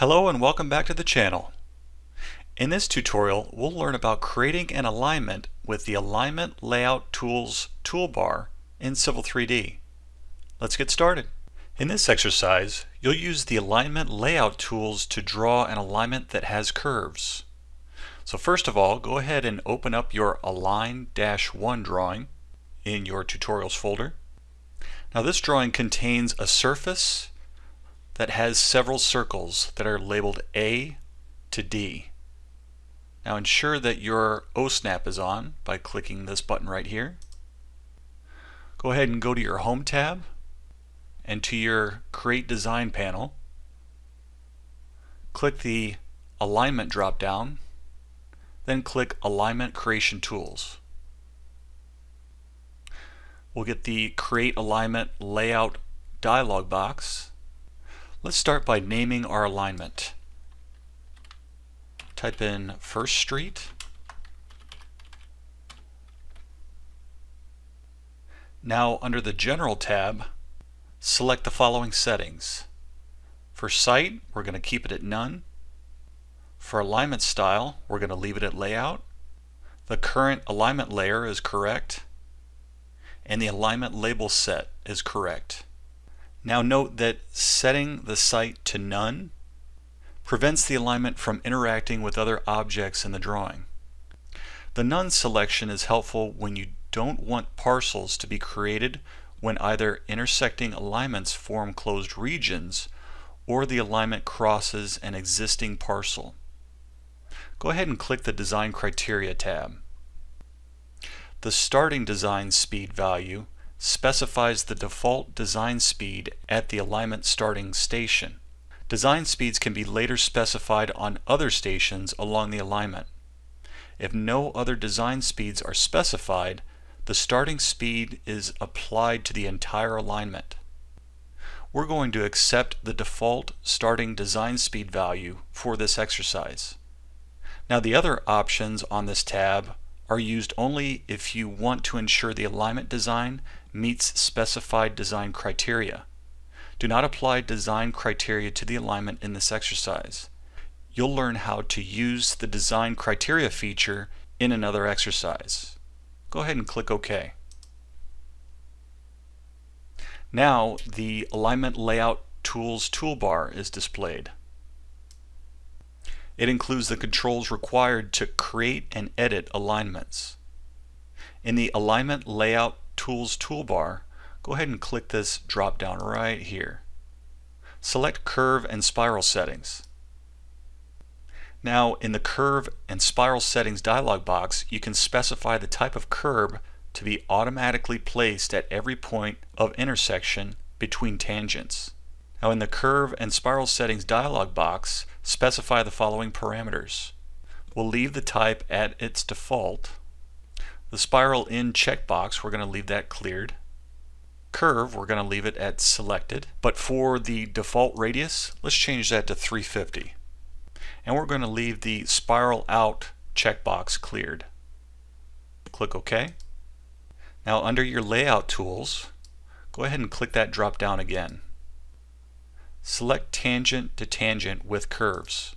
Hello and welcome back to the channel. In this tutorial, we'll learn about creating an alignment with the Alignment Layout Tools toolbar in Civil 3D. Let's get started. In this exercise, you'll use the Alignment Layout tools to draw an alignment that has curves. So first of all, go ahead and open up your Align-1 drawing in your Tutorials folder. Now this drawing contains a surface that has several circles that are labeled A to D. Now ensure that your OSNAP is on by clicking this button right here. Go ahead and go to your Home tab and to your Create Design panel. Click the Alignment drop down, then click Alignment Creation Tools. We'll get the Create Alignment Layout dialog box. Let's start by naming our alignment type in First Street. Now under the General tab, select the following settings. For Site, we're going to keep it at None. For Alignment Style, we're going to leave it at Layout. The current alignment layer is correct. And the alignment label set is correct. Now note that setting the site to None prevents the alignment from interacting with other objects in the drawing. The None selection is helpful when you don't want parcels to be created when either intersecting alignments form closed regions or the alignment crosses an existing parcel. Go ahead and click the Design Criteria tab. The starting design speed value specifies the default design speed at the alignment starting station. Design speeds can be later specified on other stations along the alignment. If no other design speeds are specified, the starting speed is applied to the entire alignment. We're going to accept the default starting design speed value for this exercise. Now the other options on this tab are used only if you want to ensure the alignment design meets specified design criteria. Do not apply design criteria to the alignment in this exercise. You'll learn how to use the design criteria feature in another exercise. Go ahead and click OK. Now the Alignment Layout Tools toolbar is displayed. It includes the controls required to create and edit alignments. In the Alignment Layout Tools toolbar, go ahead and click this drop down right here. Select Curve and Spiral Settings. Now in the Curve and Spiral Settings dialog box you can specify the type of curve to be automatically placed at every point of intersection between tangents. Now in the Curve and Spiral Settings dialog box specify the following parameters. We'll leave the type at its default. The Spiral In checkbox, we're going to leave that cleared curve, we're going to leave it at selected. But for the default radius, let's change that to 350. And we're going to leave the spiral out checkbox cleared. Click OK. Now under your layout tools, go ahead and click that drop down again. Select tangent to tangent with curves.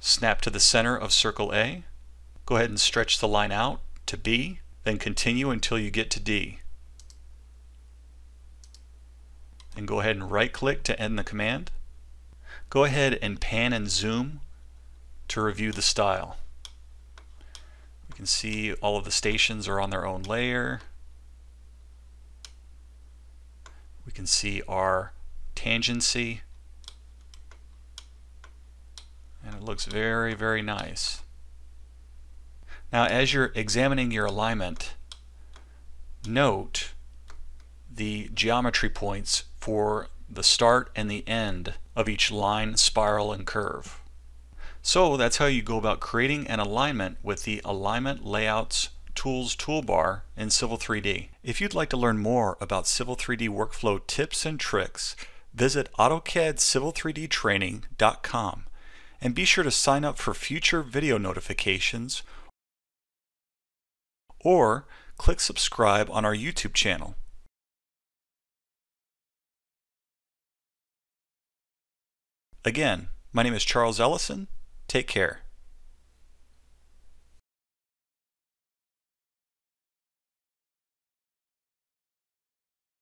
Snap to the center of circle A. Go ahead and stretch the line out to B, then continue until you get to D. and go ahead and right click to end the command. Go ahead and pan and zoom to review the style. You can see all of the stations are on their own layer. We can see our tangency and it looks very very nice. Now as you're examining your alignment note the geometry points for the start and the end of each line, spiral, and curve. So that's how you go about creating an alignment with the Alignment Layouts Tools toolbar in Civil 3D. If you'd like to learn more about Civil 3D workflow tips and tricks, visit AutoCAD Training.com and be sure to sign up for future video notifications or click subscribe on our YouTube channel. Again, My name is Charles Ellison. Take care.